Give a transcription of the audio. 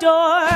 door.